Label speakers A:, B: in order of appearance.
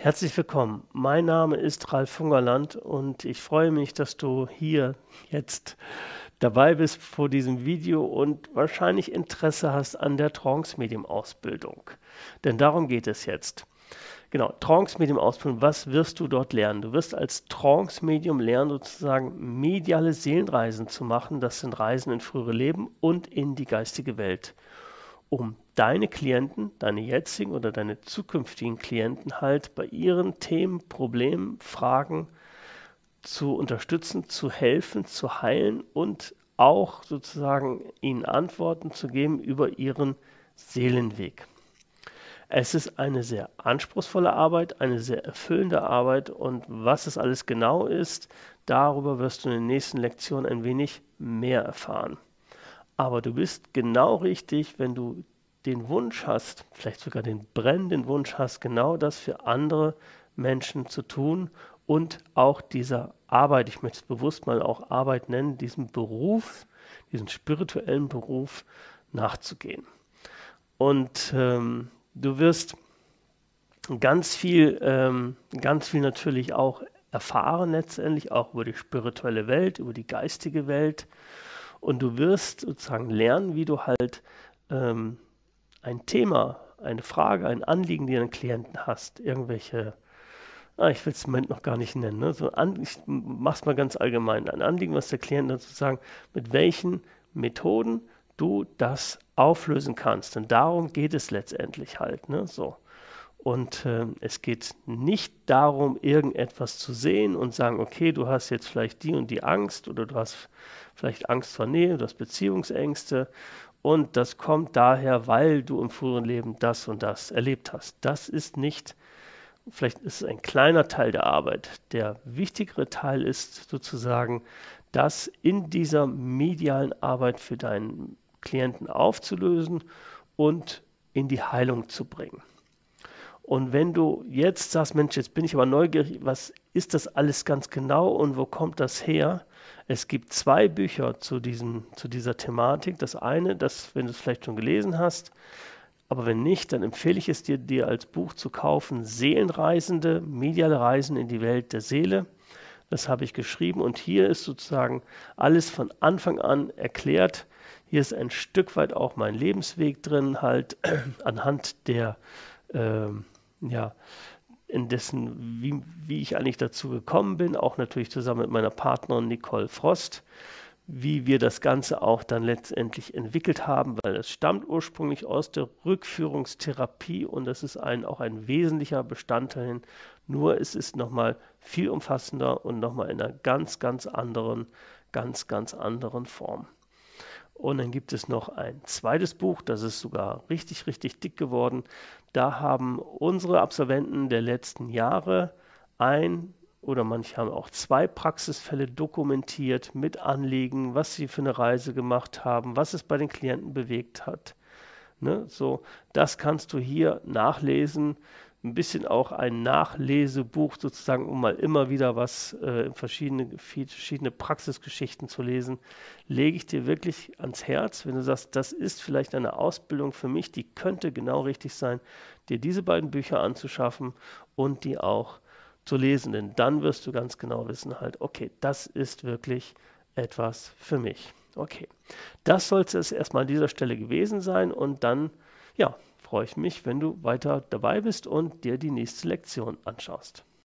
A: Herzlich willkommen. Mein Name ist Ralf Fungerland und ich freue mich, dass du hier jetzt dabei bist vor diesem Video und wahrscheinlich Interesse hast an der Trance-Medium-Ausbildung. Denn darum geht es jetzt. Genau, Trance-Medium-Ausbildung, was wirst du dort lernen? Du wirst als Trance-Medium lernen, sozusagen mediale Seelenreisen zu machen. Das sind Reisen in frühere Leben und in die geistige Welt um deine Klienten, deine jetzigen oder deine zukünftigen Klienten halt bei ihren Themen, Problemen, Fragen zu unterstützen, zu helfen, zu heilen und auch sozusagen ihnen Antworten zu geben über ihren Seelenweg. Es ist eine sehr anspruchsvolle Arbeit, eine sehr erfüllende Arbeit und was es alles genau ist, darüber wirst du in den nächsten Lektionen ein wenig mehr erfahren. Aber du bist genau richtig, wenn du den Wunsch hast, vielleicht sogar den brennenden Wunsch hast, genau das für andere Menschen zu tun und auch dieser Arbeit, ich möchte es bewusst mal auch Arbeit nennen, diesem Beruf, diesen spirituellen Beruf nachzugehen. Und ähm, du wirst ganz viel, ähm, ganz viel natürlich auch erfahren letztendlich, auch über die spirituelle Welt, über die geistige Welt. Und du wirst sozusagen lernen, wie du halt ähm, ein Thema, eine Frage, ein Anliegen, die deinen Klienten hast, irgendwelche, ah, ich will es im Moment noch gar nicht nennen, ne? so an, ich mach's mal ganz allgemein, ein Anliegen, was der Klient dann sozusagen, mit welchen Methoden du das auflösen kannst. Denn darum geht es letztendlich halt. Ne? So. Und äh, es geht nicht darum, irgendetwas zu sehen und sagen, okay, du hast jetzt vielleicht die und die Angst oder du hast vielleicht Angst vor Nähe, du hast Beziehungsängste und das kommt daher, weil du im früheren Leben das und das erlebt hast. Das ist nicht, vielleicht ist es ein kleiner Teil der Arbeit. Der wichtigere Teil ist sozusagen, das in dieser medialen Arbeit für deinen Klienten aufzulösen und in die Heilung zu bringen. Und wenn du jetzt sagst, Mensch, jetzt bin ich aber neugierig, was ist das alles ganz genau und wo kommt das her? Es gibt zwei Bücher zu, diesem, zu dieser Thematik. Das eine, das, wenn du es vielleicht schon gelesen hast, aber wenn nicht, dann empfehle ich es dir, dir als Buch zu kaufen, Seelenreisende, mediale Reisen in die Welt der Seele. Das habe ich geschrieben und hier ist sozusagen alles von Anfang an erklärt. Hier ist ein Stück weit auch mein Lebensweg drin, halt anhand der äh, ja, in dessen, wie, wie ich eigentlich dazu gekommen bin, auch natürlich zusammen mit meiner Partnerin Nicole Frost, wie wir das Ganze auch dann letztendlich entwickelt haben, weil es stammt ursprünglich aus der Rückführungstherapie und das ist ein, auch ein wesentlicher Bestandteil. Nur es ist nochmal viel umfassender und nochmal in einer ganz, ganz anderen, ganz, ganz anderen Form. Und dann gibt es noch ein zweites Buch, das ist sogar richtig, richtig dick geworden. Da haben unsere Absolventen der letzten Jahre ein oder manche haben auch zwei Praxisfälle dokumentiert mit Anliegen, was sie für eine Reise gemacht haben, was es bei den Klienten bewegt hat. Ne? So, das kannst du hier nachlesen ein bisschen auch ein Nachlesebuch sozusagen, um mal immer wieder was äh, verschiedene, verschiedene Praxisgeschichten zu lesen, lege ich dir wirklich ans Herz, wenn du sagst, das ist vielleicht eine Ausbildung für mich, die könnte genau richtig sein, dir diese beiden Bücher anzuschaffen und die auch zu lesen, denn dann wirst du ganz genau wissen halt, okay, das ist wirklich etwas für mich. Okay, das sollte es erstmal an dieser Stelle gewesen sein und dann, ja, freue ich mich, wenn du weiter dabei bist und dir die nächste Lektion anschaust.